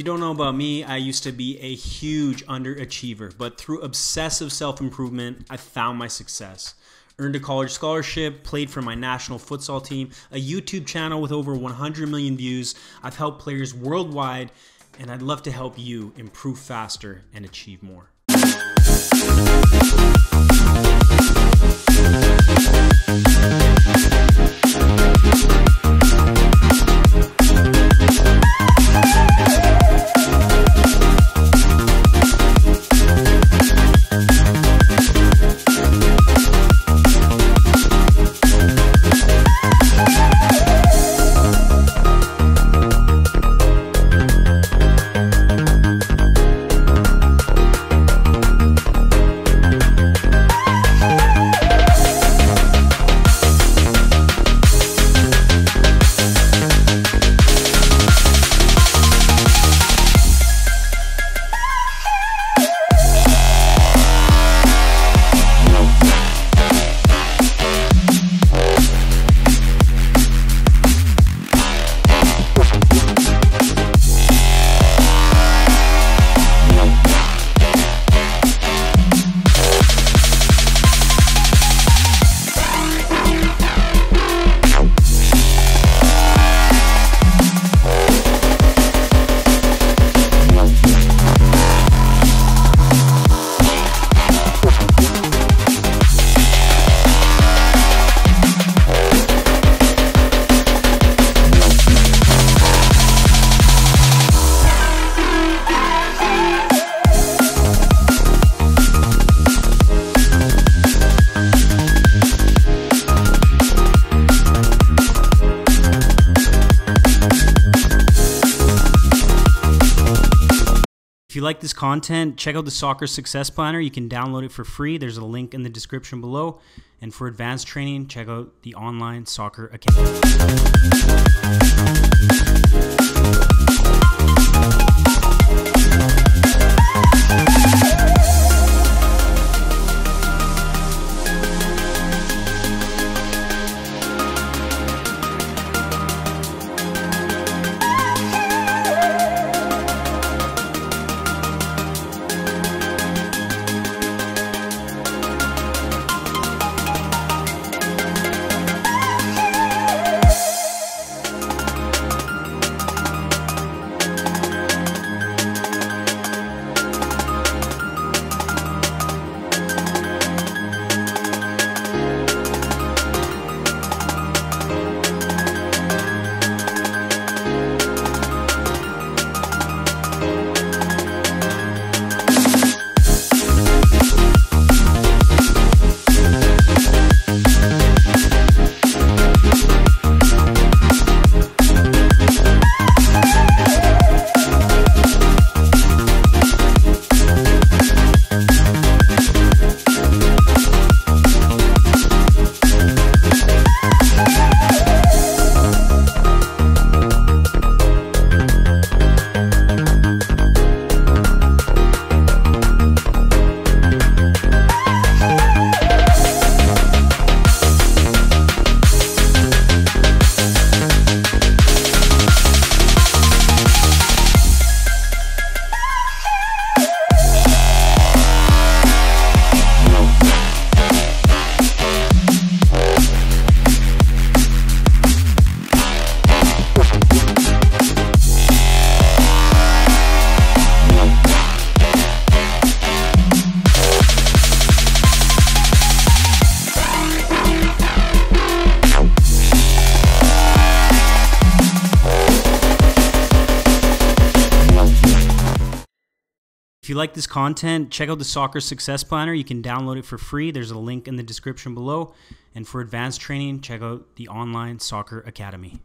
you don't know about me, I used to be a huge underachiever, but through obsessive self improvement, I found my success. Earned a college scholarship, played for my national futsal team, a YouTube channel with over 100 million views. I've helped players worldwide, and I'd love to help you improve faster and achieve more. If you like this content, check out the Soccer Success Planner. You can download it for free. There's a link in the description below. And for advanced training, check out the Online Soccer Academy. You like this content, check out the Soccer Success Planner. You can download it for free. There's a link in the description below. And for advanced training, check out the Online Soccer Academy.